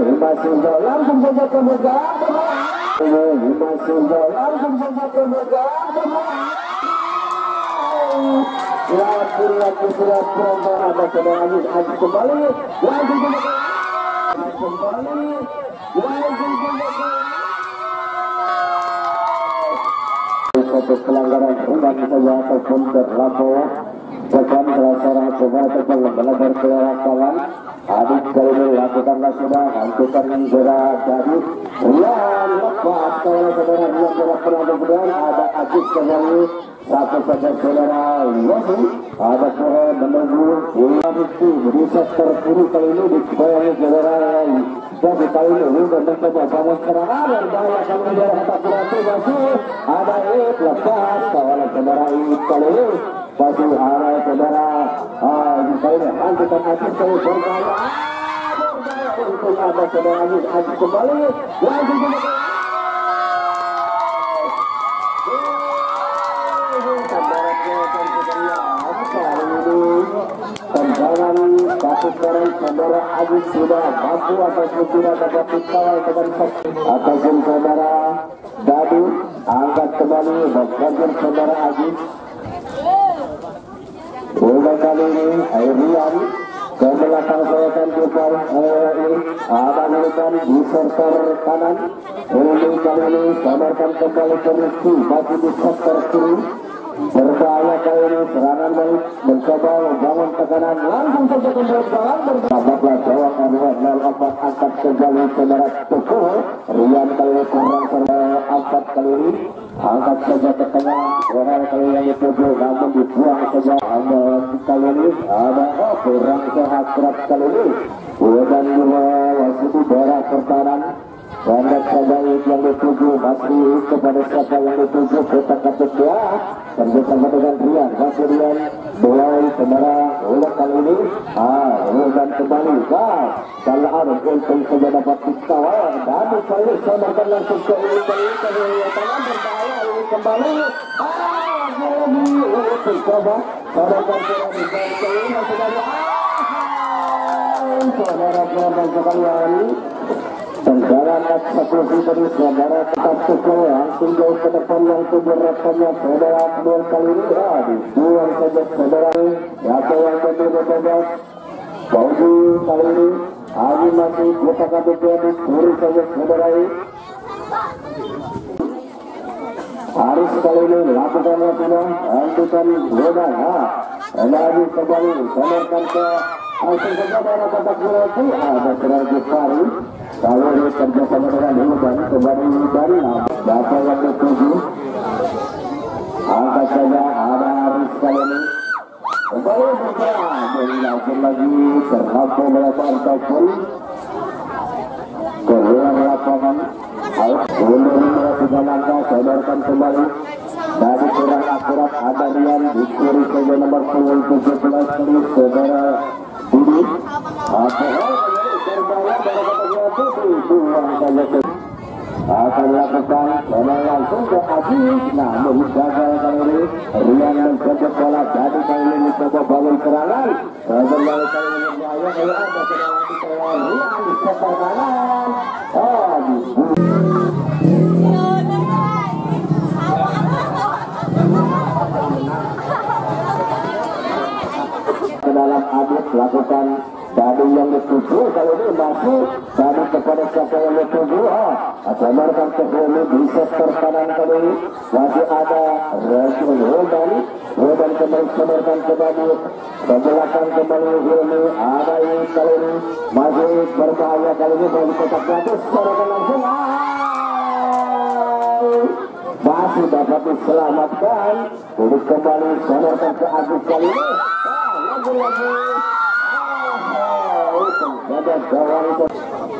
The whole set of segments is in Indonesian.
lima singgah langsung saja ke muka lima singgah langsung saja ke muka Lapor lagi surat perempuan ada saudara Aziz Aziz kembali saja kembali langsung saja satu pelanggaran undang saja ataupun berlaku Bukan secara coba ke lapangan Adik kali ini lakukanlah sudah Hancurkan gerak jadi Rian lepas kalau saudara Rian gerak pernah kemudian ada Aziz kembali Satu saja saudara. Yosi Ada sore menunggu. Rian itu sektor kiri kali ini Dibayangin saudara. Jadi kali ini sudah mencoba bangun serangan. Dan bahaya kali ini atas berarti masih ada it lepas kawalan saudara it kali ini masih arah saudara ah kali lanjutkan Aziz kali berbahaya untuk ada saudara Aziz Aziz kembali saja Tendangan satu sekarang saudara Aziz sudah mampu ataupun tidak dapat dikawal dengan ataupun saudara Dadu angkat kembali bergantian saudara Aziz Ulang kali ini Airian ke belakang selatan depan ini ada milikan di sektor kanan. Ini kali ini samarkan kembali ke Rizky masih di sektor kiri berbahaya kali serangan baik mencoba membangun tekanan langsung saja kembali jalan. Berdapatlah jawab Anwar 04 angkat kembali saudara Tukuh Rian kali ini kurang angkat kali ini angkat saja ke tengah. Rehan kali yang dituju namun dibuang saja. Ada kali ini ada kurang sehat berat kali ini dan dua wasit darah pertahanan Banyak saja yang dituju masih kepada siapa yang dituju kita kata kerjasama dengan Rian masih Rian mulai saudara ulang kali ini ah ulang kembali ah kalau ada untung saja dapat dikawal dan kali samarkan langsung ke ini kali kali tangan berbahaya ini kembali ah saudara saudara di kali ini saudara ah saudara saudara sekalian Tendangan eksekusi dari saudara tetap pukul langsung jauh ke depan yang tubuh rasanya saudara kedua kali ini ya dibuang saja saudara siapa yang jadi bebas Bauji kali ini Haji masih letakkan dia di kiri saja saudara ini Haris kali ini lakukan lakukan hentikan bola ya Lagi kembali samarkan ke saja para kotak bola ada Faris kalau ini kerjasama dengan Huban kembali dari data yang ketujuh angkat saja ada Aris kali ini. Kembali bergerak dan langsung lagi terhampau melakukan ataupun keluar lapangan. Mundur melakukan langkah sadarkan kembali. Dari kurang akurat ada Rian di kiri saja nomor 17 kali saudara Didi. Apa akan lakukan memang langsung ke Aziz namun gagal kali ini Rian bola jadi kali ini mencoba bangun serangan kembali kali ini berbahaya kalau ada serangan di Rian oh ke dalam adit lakukan Tadi yang dituju kalau ini masih tadi kepada siapa yang dituju ah samarkan ke ini di sektor kanan kali ada Rasul Rodan Rodan kembali samarkan kembali ke belakang kembali ini ada ini kali ini masih berbahaya kali ini bagi kotak gratis samarkan langsung masih dapat diselamatkan. Untuk kembali samarkan ke Agus kali ini. Lagi-lagi gawang itu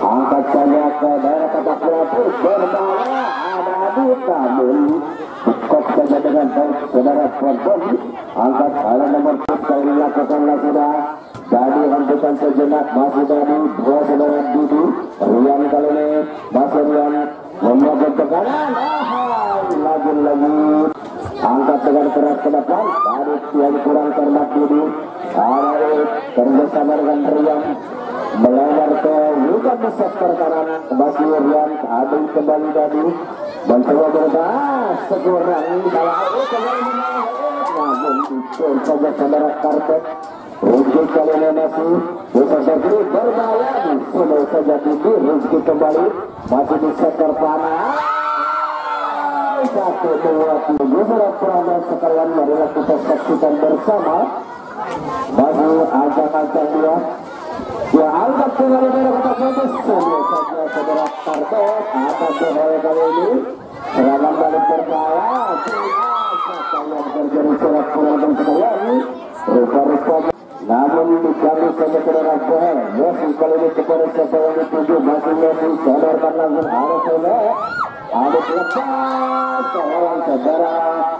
angkat saja ke daerah kata pelaku berbahaya ada adu namun kok saja dengan baik saudara Tuan angkat hal nomor kali dilakukanlah sudah jadi hentikan sejenak masih dari dua saudara Dudi Rian kali ini masih Rian membuat tekanan lagi-lagi angkat dengan keras ke depan dari yang kurang cermat Dudi ada kerjasama dengan Rian melebar ke juga di sektor kanan masih Rian ada kembali tadi. Mencoba berbahas sekurang kalau kembali namun itu saja saudara karpet. Rizky kali ini masih. Bisa berdiri berbahaya. Sini saja tidur Rizky kembali. Masih di sektor satu dua tiga. Berat perangkat sekalian marilah kita saksikan bersama. Masih ajak-ajak dia Ya saudara Karpet Atas lepas seorang saudara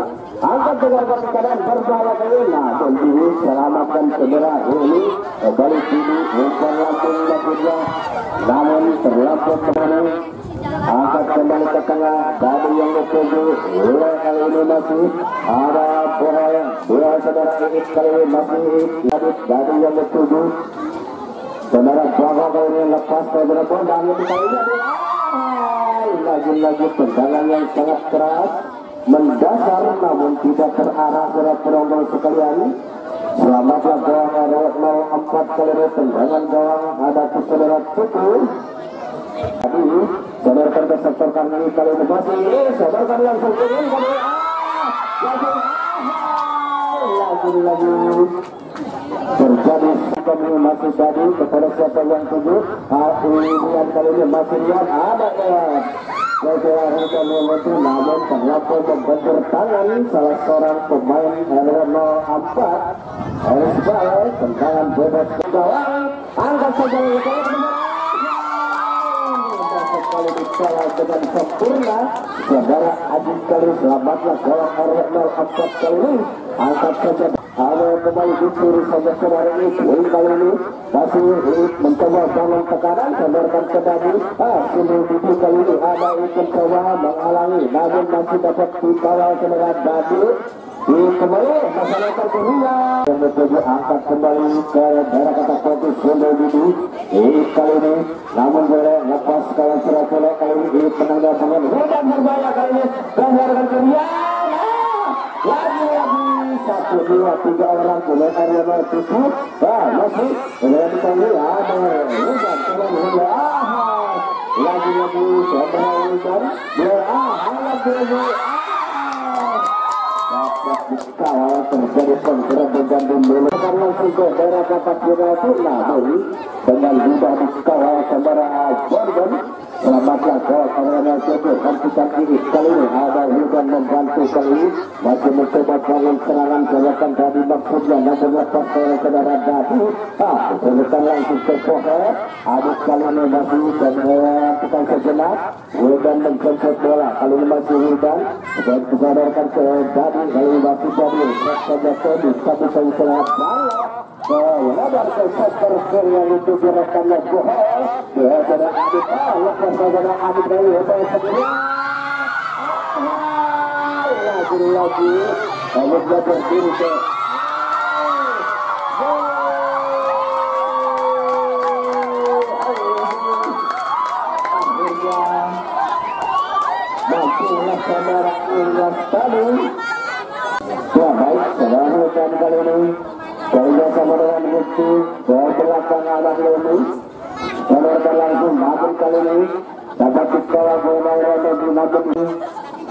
angkat dengan keadaan berbahaya kali namun ini selamatkan saudara ini kembali sini bukan langsung langsungnya namun terlampau ke mana? Angkat kembali ke tengah. Dari yang dituju oleh kali ini masih ada bahaya dua saudara ini kali ini masih Adit dari yang dituju saudara Bawa kali ini lepas saudara Bondang itu kali ini lagi-lagi tendangan yang sangat keras mendasar namun tidak terarah saudara penonton sekalian. Selamatlah gawang RW 04 kali tendangan gawang ada saudara Tutu Tadi sadarkan ke sektor kami kali ini masih sadarkan langsung ini kali lagi-lagi terjadi kami masih tadi kepada siapa yang tujuh? Ini kali ini masih lihat ada ya Itu namun terlalu membentur tangan salah seorang pemain RW 04 Harus balik tendangan bebas ke gawang angkat saja sekali bicara dengan sempurna saudara Adi kali selamatlah gawang RW 04 kali angkat saja ada kembali dicuri saja saudara ini kali ini. Masih mencoba bangun tekanan sadarkan ke ah sini duduk kali ini ada ikut coba menghalangi. Namun masih dapat dikawal saudara tadi di kembali masyarakat dunia yang angkat kembali ke daerah kata fokus Bondo Didi ini kali ini namun boleh lepas kalau surat boleh ini pengen hujan berbahaya kali ini dia lagi-lagi satu dua tiga orang boleh area tujuh ah masih boleh dipanggil. Ada hujan turun hingga ah lagi-lagi saudara hujan boleh. Ah lagi-lagi. Dapat dikawal terjadi penggerak karena sudah daerah kata kira itu namun dengan mudah dikawal saudara Jordan. Selamatlah gol karena jatuh hentikan ini kali ini ada Membantu kali masih mencoba bangun serangan gerakan tadi maksudnya namun lepas oleh saudara Dadi ah langsung ke Sohe Adit kali ini masih dan tukang sejenak Yudan menjemput bola kali ini masih Yudan dan disadarkan ke Dadi kali ini masih Dadi saja Todi satu yang itu gerakannya Sohe ya saudara Adit ah lepas dari Setia lagi-lagi kalau dia berdiri ke majulah saudara Ilyas tadi ya baik sama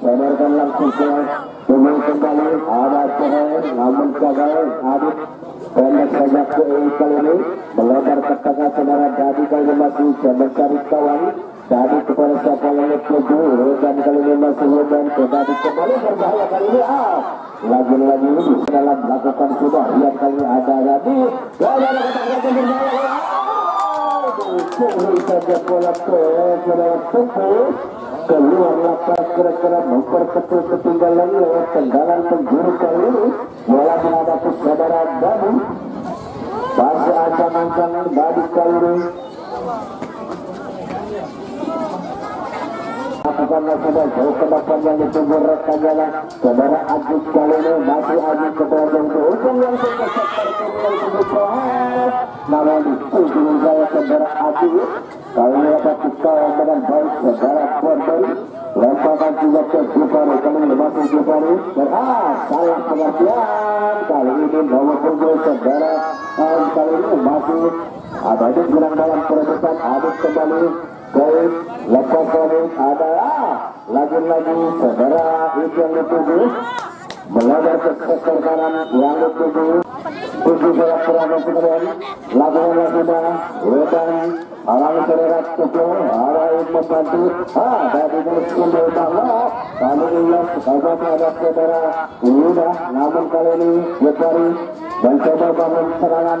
sadarkan langsung ke Pemain kembali. Ada Ceher namun gagal Adit pendek saja ke kali ini. Melebar ke tengah saudara Dadi kali ini masih mencari kawan. Tadi kepada siapa yang tujuh dan kali ini masih dan tadi kembali. Berbahaya kali ini. Ah lagi-lagi dalam melakukan sudah. Lihat kali ini ada lagi ada ada kata-kata berbahaya. Pukul saja bola ke saudara Tuku keluar lapas kira-kira memperkecil ketinggalan lewat tendangan penjuru kali ini. Bola menghadapi saudara Babu Pasca ancang-ancang Babu kali lakukanlah sudah jauh ke depan yang ditunggu rekan jalan saudara Ajik kali ini masih Ajik kepada yang ujung yang terkesak terkembang kebutuhan namun di ujung jaya saudara Ajik kali ini dapat dikawal dengan baik saudara Korban lemparan juga ke Jupari kali ini masih Jupari. Dan ah salah pengertian. Kali ini bawa tunggu saudara kali ini masih ada di kurang dalam perebutan aduk kembali Baik, lepas kami ada lagi-lagi saudara itu yang dituju. Belajar ke sektor kanan yang dituju. Tujuh belas perang sekalian lakukan dah wedan alam saudara tujuh arah membantu. Ah dari musim bahwa kali ini kalau ada saudara sudah namun kali ini Yusari mencoba bangun serangan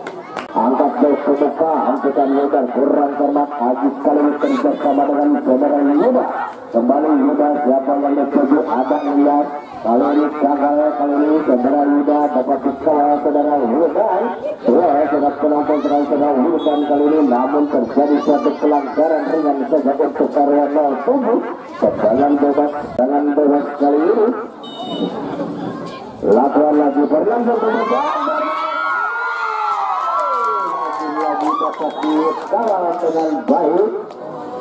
angkat jauh ke hentikan Wedan kurang cermat Haji sekali ini kerjasama dengan saudara Yuda kembali Yuda siapa yang dituju ada Ilyas Kali ini gagal, kali ini saudara Yuda dapat dikawal saudara Hudan. Dua saudara penonton serang saudara Hudan kali ini namun terjadi suatu pelanggaran ringan saja untuk karya 07. Jangan bebas, jangan bebas kali ini. Lakukan lagi berlangsung kemudian dapat dikawal dengan baik.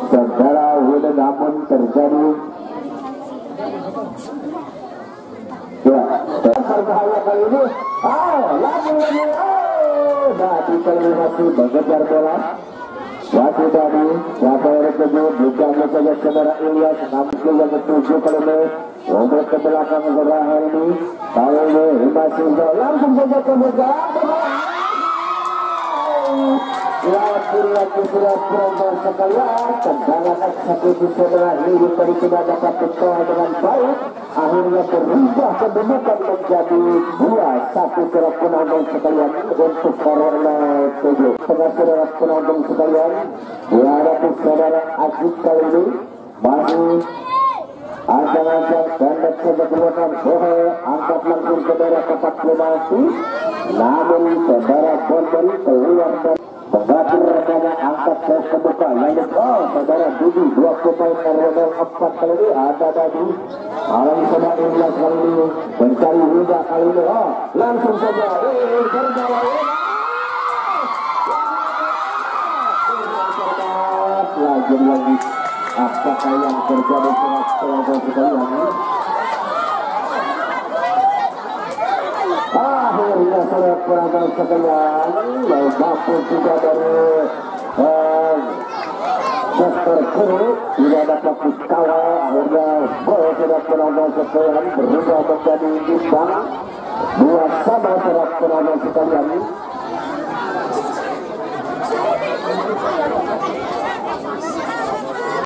Saudara Hudan namun terjadi Ya, berbahaya kali ini. Oh, lagi lagi. Oh, ini masih mengejar bola. Tadi, siapa yang ketujuh, bukan saja saudara Ilyas, namun juga ketujuh kali ini. Untuk ke belakang saudara Helmi. Kali ini masih. Langsung saja ke Sudah perempuan sekalian Tendangan eksekusi saudara ini tadi tidak baik Akhirnya berubah menjadi dua satu surat penonton sekalian untuk Corona 7 Tengah penonton sekalian Dihadapi saudara Aziz kali ini Masih Ancang-ancang pendek saja keluarkan Bohe angkat langsung ke daerah Namun saudara Bonbon keluar Mengatur rekannya angkat ke kebuka yang oh, saudara Budi dua pemain RWL empat kali ini. Ada tadi sedang Ilyas kali ini. Mencari Yuda kali ini. Oh langsung saja. Eh berbawa lagi lagi akhirnya saya kurang sekalian mampu juga dari sektor kiri tidak dapat dikawal akhirnya gol sudah penonton sekalian berubah menjadi imbang dua sama sudah penonton sekalian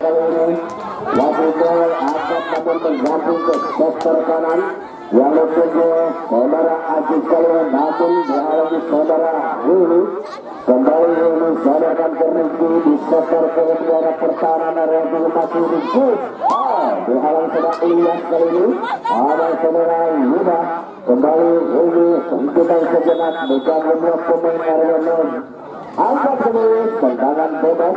kali ini Boy akan ke sektor kanan yang ditunggu saudara Aziz kalian namun dihalangi saudara Hulu kembali Hulu saudara berhenti di sektor kedua pertahanan dulu masih Rizky oh dihalang saudara Ilyas kali ini ada saudara Yuda kembali Hulu hentikan sejenak bukan membuat pemain 0 angkat kembali tendangan bebas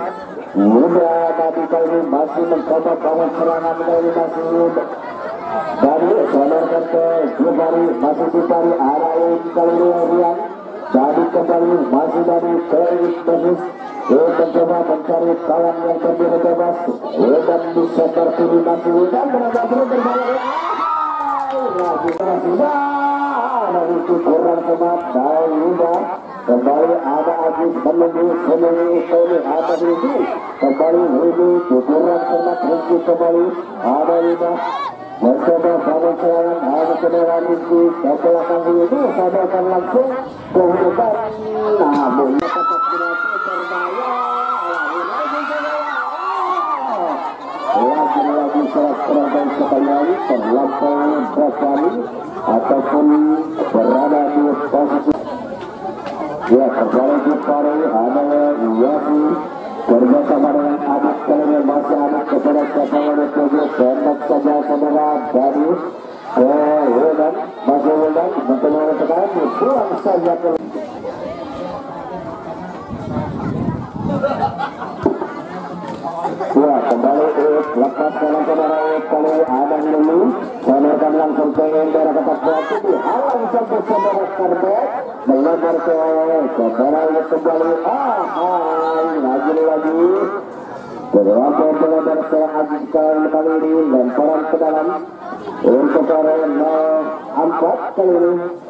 Yuda tadi kali ini masih mencoba bangun serangan kali masih dari sonarkan ke Jumari masih dicari arah kali ini Rian dari kembali masih dari Keris Bagus Dia mencari kawan yang terdiri bebas. Dan di sektor masih dan berada terus berbalik lagi itu kurang mudah kembali ada Aziz menunggu ini ada kembali ini kurang Rizky kembali. Ada mencoba pada serangan ada kendaraan itu ke belakang itu sadarkan langsung ke depan namun tetap berhasil berbahaya lagi-lagi serak-serakan sekali terlampau berkali ataupun berada di posisi ya kembali di pari ada Yati bersama dengan adik kalian masih adik kepada pasangan tujuh tembak saja dari ke Wildan masih Wildan bertemu sekarang saja ke kembali ke Endera Karbet Melebar ke saudara Uut kembali Ahai, lagi-lagi Beberapa melebar ke Aziz kali ini Lemparan ke dalam Untuk arena empat kali ini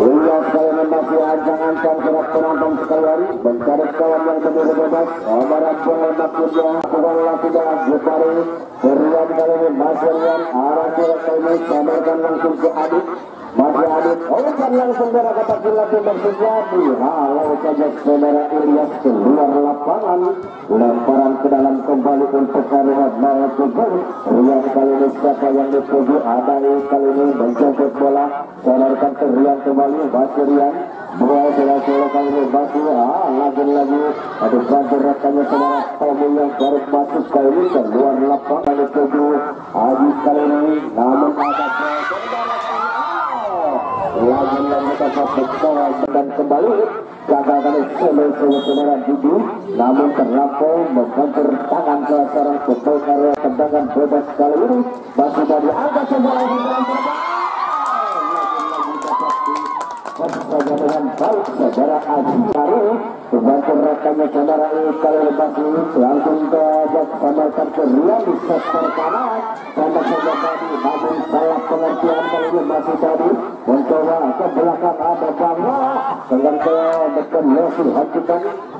Hingga sekali masih ancang-ancang surat penonton sekalian mencari kawan yang kedua bebas. Obarat boleh maksudnya bukanlah tidak Jepari Rian kali ini masih Rian arah kali ini sadarkan langsung ke Adit masih Adit umpan langsung dari kata gila timur terjadi halau saja saudara Ilyas keluar lapangan lemparan ke dalam kembali untuk Arihat Maya Kubur Rian kali ini siapa yang dituju? Ada kali ini menjemput bola. Sadarkan ke Rian kembali. Masih Rian. Dua bola kali ini masih ah lagi-lagi ada bantu rekannya saudara Tommy yang baru masuk kali ini. Keluar lapangan dituju. Adi kali ini namun ada lagi-lagi dapat berkawal dan kembali gagal kali selo-selo saudara Didi namun terlampau membantur tangan salah seorang area tendangan bebas kali ini. Masih dari angka sebelah di Saja dengan baik saudara Aziz Kari Membantu rekannya saudara Langsung ke sama kartu Rian di sektor kanan Tanda saja tadi namun salah pengertian ini masih tadi Mencoba ke belakang ada Bangga Dengan ke dekat Lesil Hajikan Membantu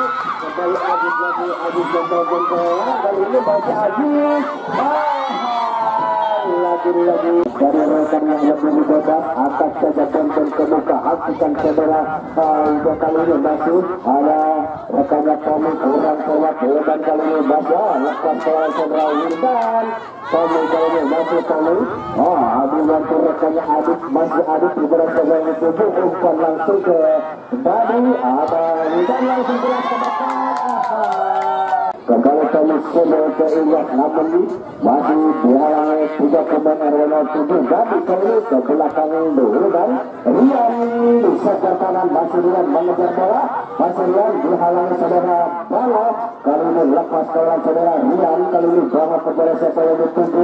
Lagi-lagi dari rekan yang lebih bebas atas saja tonton ke muka saudara untuk kali ini ada rekannya kami kurang kuat dan kali ini masih lepas saudara saudara Wirdan kami kali ini kami oh Adi bantu rekannya masih Adit beberapa saudara itu umpan langsung ke Badi ada Wirdan langsung keras ke Kembali kami sudah ke Ilyas Nameli Masih dihalangi tiga pemain RW 07 Jadi kali ke belakang dulu dan Rian di sebelah kanan Masih Rian mengejar bola Masih Rian dihalangi saudara Balo Kali ini ini bawa kepada siapa yang dituju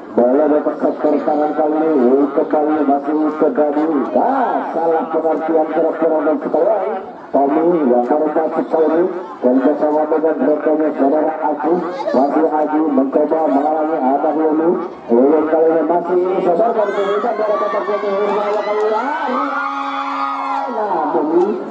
Bola sektor tangan kali ini Kembali masih ke Gadi Ah salah pengertian kira-kira dan sekalian Tommy yang baru masuk kali ini Dan bersama dengan rekannya saudara Aji Masih Aji mencoba menghalangi Abah Yulu Yulu kali ini masih sadarkan kehidupan dari kotak kali ini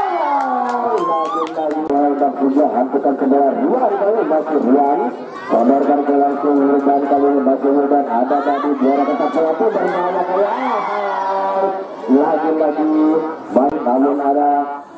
lagi-lagi punya hantukan ke bola Rian kali masih Rian Sadarkan ke langsung Rian kali masih Rian ada tadi juara kata pelaku berbahaya kali lagi-lagi baik namun ada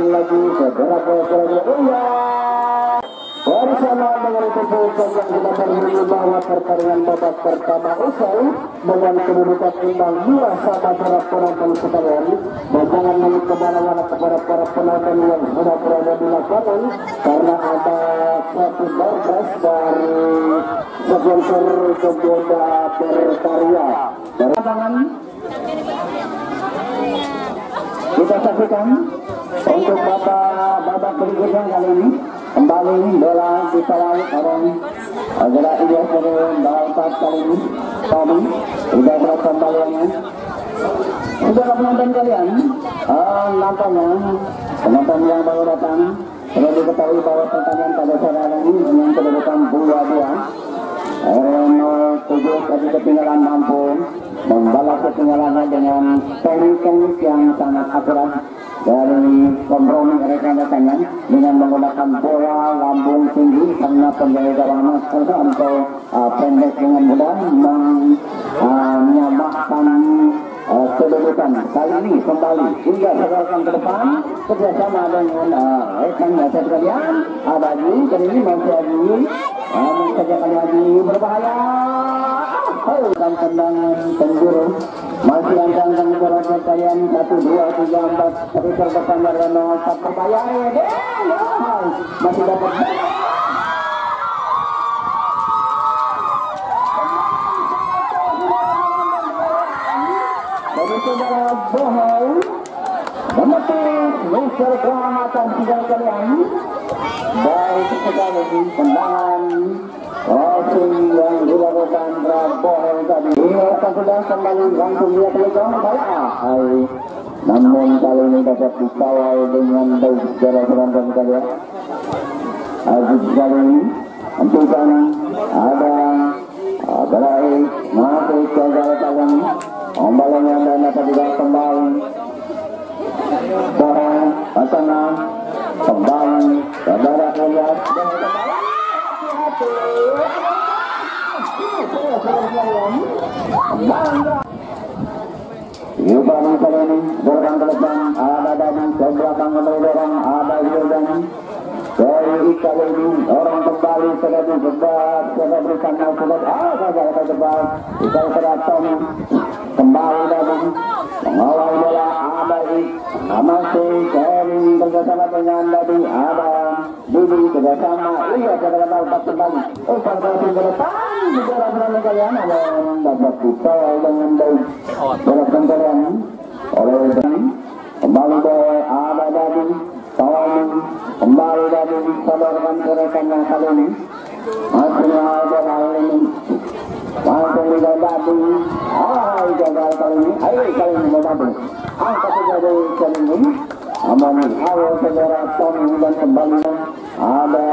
lagi-lagi saudara saudara iya Bersama dengan itu yang kita berdiri bahwa pertandingan babak pertama usai dengan kedudukan imbang dua sama para penonton sekalian dan jangan menutup ke mana-mana kepada para penonton yang sudah berada di lapangan karena ada satu berkas dari sponsor Keboda Berkarya dari lapangan kita saksikan untuk bapak babak berikutnya kali ini kembali bola dikawal orang adalah Ilyas dari Balpat kali ini kami sudah berapa kembaliannya sudah penonton kalian? Uh, nampaknya penonton yang baru datang perlu diketahui bahwa pertandingan pada sore hari ini dengan kedudukan dua dua Reno tujuh tadi ketinggalan mampu membalas ketinggalannya dengan teknik-teknik yang sangat akurat dari kompromi rekan-rekannya dengan menggunakan bola lambung tinggi karena penjaga gawang atau uh, pendek dengan mudah menyamakan uh, kedudukan. Kali ini kembali hingga sekarang ke depan kerjasama dengan uh, rekan rekan kalian abadi kali ini masih lagi uh, mengerjakan lagi berbahaya. Oh, dan tendangan penjuru masih antangkan suara kalian satu dua tiga empat. Tapi terdepan dari nol empat berbahaya deh masih dapat dari saudara bohong memetik Mister keselamatan tiga kalian. Baik sekali tendangan namun kali ini dapat dikawal dengan baik penonton kalian Aziz kali ini hentikan ada baik masuk ke kalian Ombalannya dan dapat juga kembali Bohong, pasangan, kembali, saudara dan kembali Yuban kali ini dorong ke depan ada dari kembali dari ada di masih Kevin bersama dengan tadi ada Didi kerjasama iya kita dapat kembali umpan kali ke depan juga rasa kalian ada yang dapat dikawal dengan baik Dorong kalian oleh Dani kembali bola ada tadi kawan kembali dari disodorkan ke rekannya kali ini masih ada hal ini langsung ah kembali ada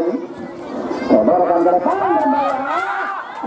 ini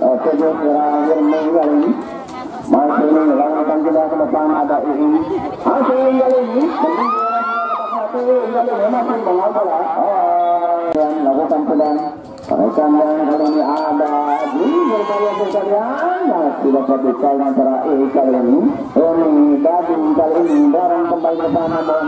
Terakhir kali ini. Kita ke depan ada ini. Masih ini. Ini masih. Dan lakukan kali ini ada di berkarya sekalian. Tidak terbuka antara E kali ini. Dadi kali ini dorong kembali ke.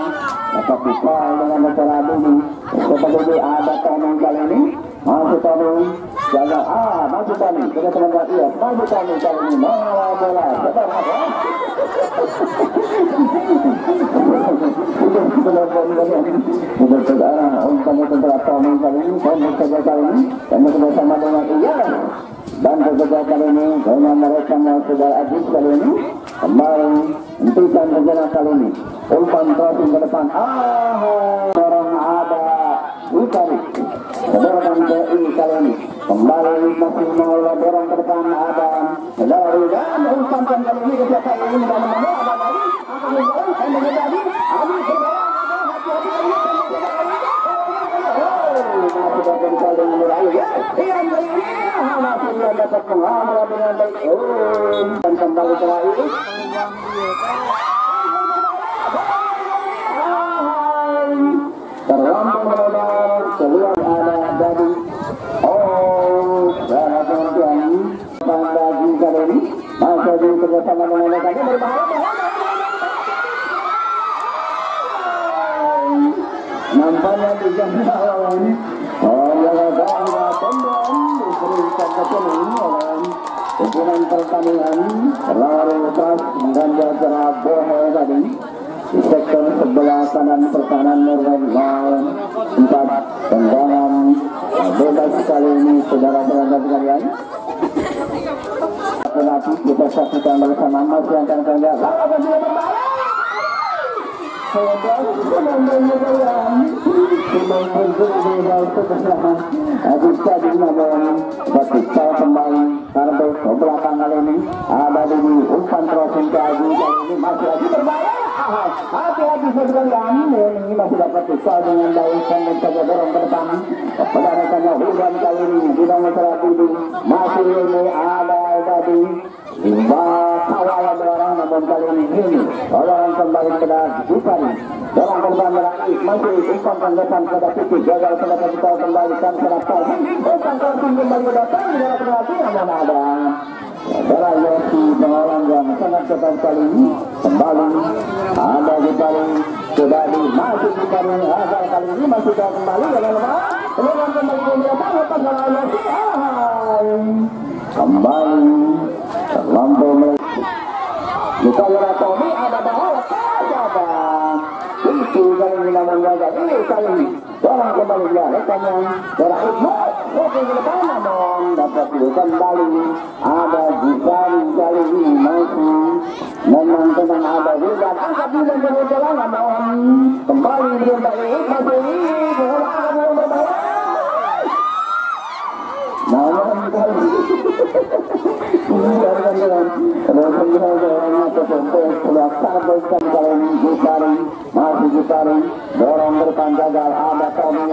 Dapat buka dengan dulu. Seperti ada kali ini. Masuk Tommy. Jaga ah masuk Tommy. Kita teman iya. Masuk Tommy kali ini. Mengawal bola. Betul apa? Sekarang untuk kali ini. Kali ini. Dengan. Dan kali ini mereka yang sudah habis kali ini kembali hentikan kali ini ke depan ah Utari dorong ke I kali ini kembali masih mau dorong ke depan ada dari dan umpan kali ini ke kali ini dan mana ada akan mendorong dan menjadi Abi ya dapat mengamal dengan baik dan kembali terakhir terlampau kerjasama dengan mereka berbahaya nampaknya oh ya bangga tembong diberikan ke sini oleh pimpinan pertandingan lawan lepas mengganda jarak bohe tadi di sektor sebelah kanan pertahanan lawan empat tendangan bebas kali ini saudara-saudara sekalian Tetapi kita saksikan bersama Mas yang akan saja lawan dia berbahaya kembali karena belakang kali ini. Ada di umpan crossing ini masih lagi ini masih dapat dengan baik dan kali ini di nomor 100 masih ini ada tadi Imbas awal dorong namun kali dorong kembali kepada Bukari dorong kembali meraih masih umpan tanggapan pada titik gagal kepada kita kembalikan ke atas umpan kembali datang berarti namun ada Saudara Yosi pengalang yang sangat ketat kali kembali. Ada sudah di masih kali asal kali ini masih kembali. Dengan kemudian kembali ke belakang lepas Yosi. Kembali. Terlampau kita lihat Tommy ada bahaya saja itu kali ini namanya ini kali ini. Orang kembali dia rekannya. Terakhir oke ke depan namun dapat kembali. Ada kali ini memang tenang ada juga angkat juga ke jalan namun kembali dia masih bola yang berbahaya dorong gagal ada kembali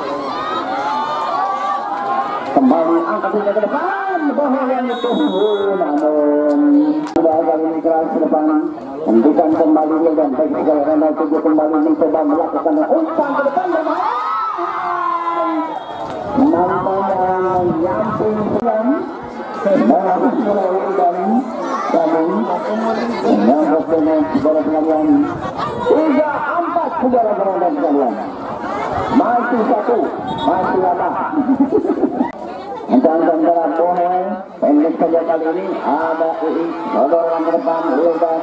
Kembali angkat ke depan Bohong yang itu Namun Sudah kali ini keras ke depan Hentikan kembali dan baik kalau Ronaldo tujuh kembali mencoba melakukan umpan ke depan berbahaya. Nampaknya menyamping pelan. Dan mulai dan kami menyambut dengan saudara sekalian tiga empat saudara sekalian masih satu masih lama dan antara Bohe pendek saja kali ini. Ada UI saudara ke depan Wildan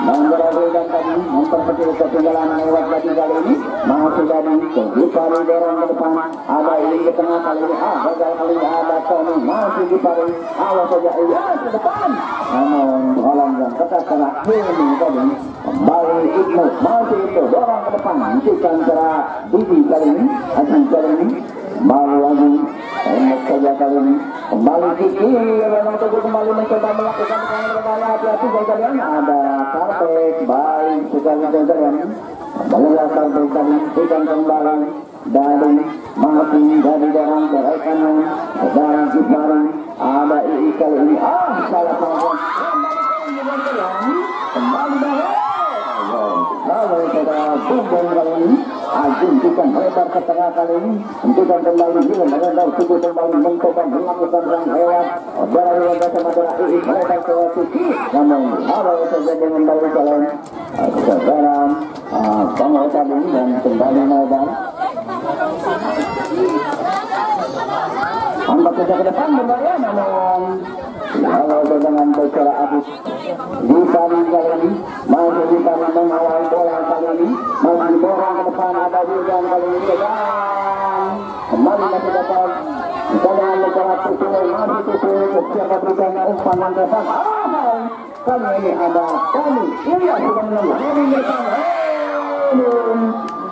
Manggara Wildan tadi memperkecil ketinggalan lewat lagi kali ini. Masih dari Dipari dorong ke depan ada ini ke tengah kali ini ah gagal kali ini ada Tony masih Dipari awas saja ini ah, ke depan. Namun alam dan tetap kena ini tadi. Kembali Ibnu masih itu dorong ke depan hentikan cara Didi kali ini Aziz kali ini. Kembali lagi Enak saja kembali Kiki memang tujuh kembali mencoba melakukan serangan hati-hati kalian ada karpet baik sekali kalian kembali karpet tadi tidak kembali. Dari mati dari dalam dari dari Jepari ada ini kali ini. Ah salah paham. Kembali dari kalau saudara ini Ajunkan lebar ke tengah kali ini. Hentikan kembali juga Mereka suku kembali mencoba melakukan rang hewan. Dari warga sama dengan ini Mereka ke suci Namun Ada saja dengan baik kalian Saudara Bangau tadi dan kembali Meldan Angkat saja ke depan berbahaya namun kalau dengan bicara Abis di kali ini masih di kali mengawal bola kali ini masih dorong ke depan ada Wildan kali ini dan kembali dapat kita dengan bicara tutul masih tutul siapa berikan umpan depan kali ini ada kali iya sudah menunggu ini mereka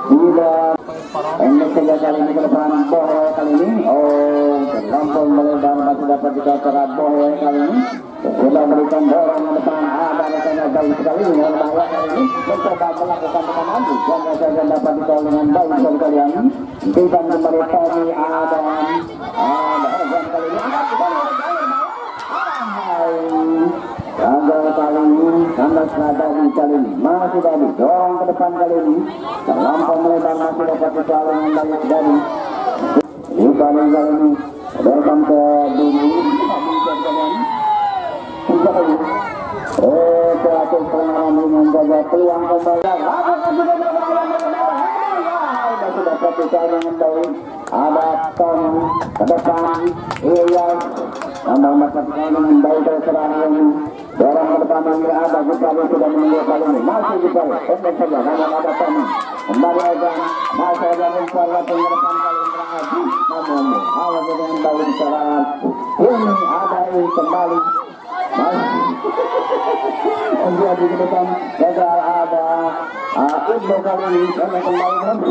tidak Pendek saja kali ini ke depan Bohe kali ini Oh terlampau melebar masih dapat terat Bohe kali ini Sudah dorong ke depan Ada rasanya baik sekali dengan bahwa kali ini Mencoba melakukan tekanan Jangan saja dapat dikawal dengan baik sekali kalian Tidak kembali Adam Ada Ozan kali ini ini, kandas nadari kali ini, masih tadi, dorong ke depan kali ini, terlampau melebar masih dapat yang banyak dari di kali kali ini, datang ke bumi, eh, terakhir pengenalan dengan jaga peluang kembali, sudah satu kali yang baik, ada Tom ke depan, Ilyas, Nambah dapat sekali dengan baik dari serangan ke depan ini ada Gupali sudah menunggu kali ini. Masih Gupali, pendek saja. Namun ada Tommy. Kembali aja. Masih ada lagi ke depan kali lagi. Namun awal dengan baik serangan. Ini ada ini kembali. Masih. Menjadi ke depan. Gagal ada. Ibnu kali ini. Kami kembali.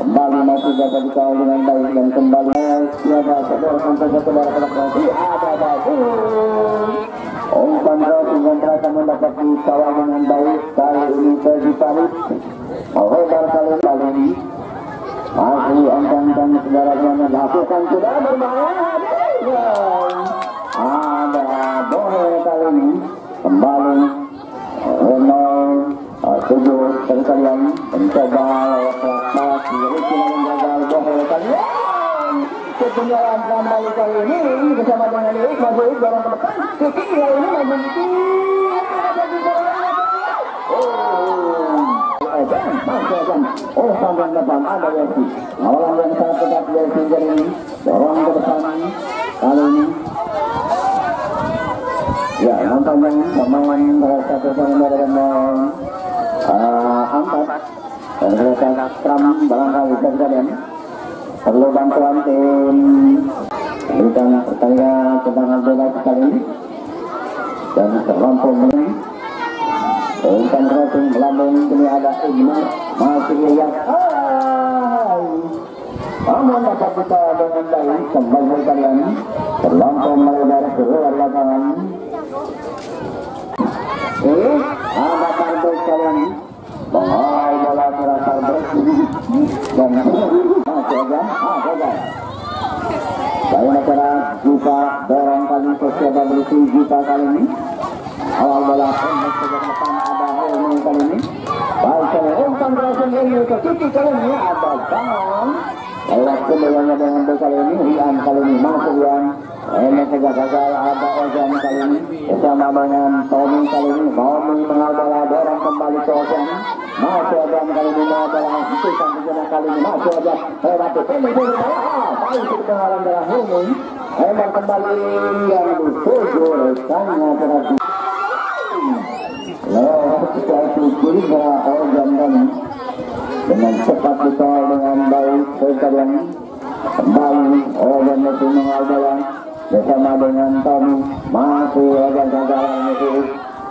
kembali masih dapat dikawal dengan baik dan kembali Siapa saudara sampai saudara kasih Ada bagus Umpan roti kontrata mendapat dikawal dengan baik Kali ini Ferdi Farid Lebar kali kali Masih angkan-angkan saudara yang melakukan sudah berbahaya ada Bohe kali ini kembali Reno tujuh sekalian mencoba lewat Ricky yang gagal kali ini ketinggalan bersama dengan dorong ke depan kali ini memiliki Oh, sampai depan ada Yesi. Awalan yang sangat dekat Yesi kali ini dorong ke kali ini Ya, nampaknya pemain satu pemain dari nomor dan mereka Trump barangkali kalian perlu bantuan tim. Berikan pertandingan tentang bebas kali ini. Dan terlampau menang Umpan crossing melambung kini ada Ibnu masih lihat namun dapat kita dengan baik kembali kalian terlampau melebar keluar lapangan. Eh, ada kartu kalian ini. Bangau bola terasa bersih dan ah. Saya acara juta dorong sosial bersih juta kali ini. Awal ke depan ada Helmi kali ini. Baik kali umpan berhasil ke kali ini ada Bang. Lewat dengan kali ini Rian kali ini masuk Rian. Saja gagal ada Ozan kali ini bersama dengan Tommy kali ini. Tommy mengal dorong kembali ke Ozan. Masuk Ozan kali ini mengal bola hentikan bencana kali ini masuk Ozan. Lewat depan. Baik itu pengalan dari Helmi. Emang kembali yang dituju rekannya terhadap lewat situasi kiri organ kami dengan cepat dikawal dengan baik sekalian kembali organ itu mengajar bersama dengan Tommy masih organ gagalan itu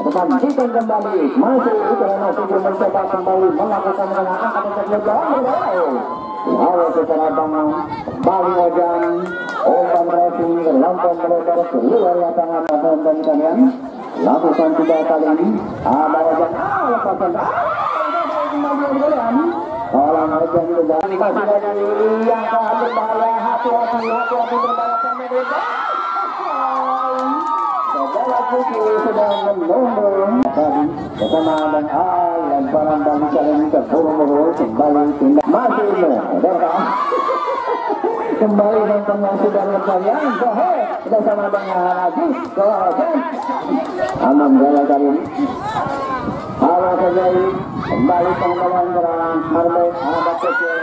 kita kembali. Masih karena tujuh mencoba kembali melakukan serangan akan terjadi Lalu secara bangun. Bali wajan Umpan racing Lampau melebar keluar lapangan Nonton kalian Lakukan tiga kali ini. Ada wajan Ah lepaskan Orang wajan juga. Masih wajan yang berbahaya Hati-hati Hati-hati berbahaya Segala bersama dan kembali tindak Derka kembali sudah berkalian Gohe bersama dengan Haji Gohe Aman gala ini Halo kembali pengalaman serangan Marbek Ahmad kecil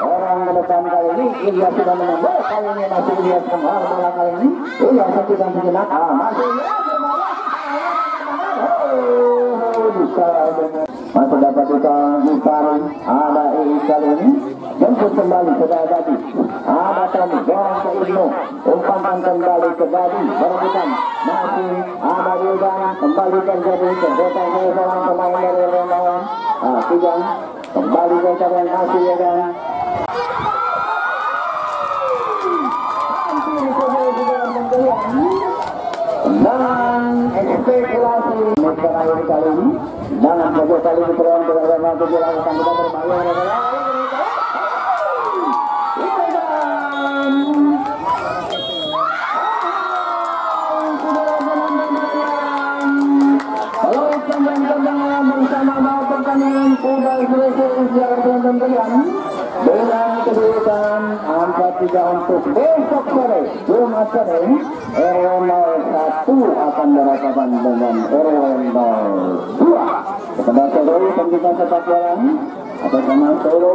orang ke depan kali ini Ilya sudah menambah. Kali ini masih lihat kembali bola kali ini. Ilya satu dan sejenak ah, masih lihat masih dapat kita Gifarin ada ini kali ini. Jemput kembali ke Dadi. Ada kami dorong ke Ibnu. Umpankan kembali ke Dadi. Berebutan masih ada juga. Kembali terjadi kebetulan ke seorang pemain dari Rendawan ah tiga. Kembali ke kalian masih ya kan dengan spekulasi terakhir kali ini dan kalian dengan kedudukan angka tiga untuk besok sore Jumat sore RW 01 akan berhadapan dengan RW 02 kepada seluruh pendidikan sepak bola. Atas nama Solo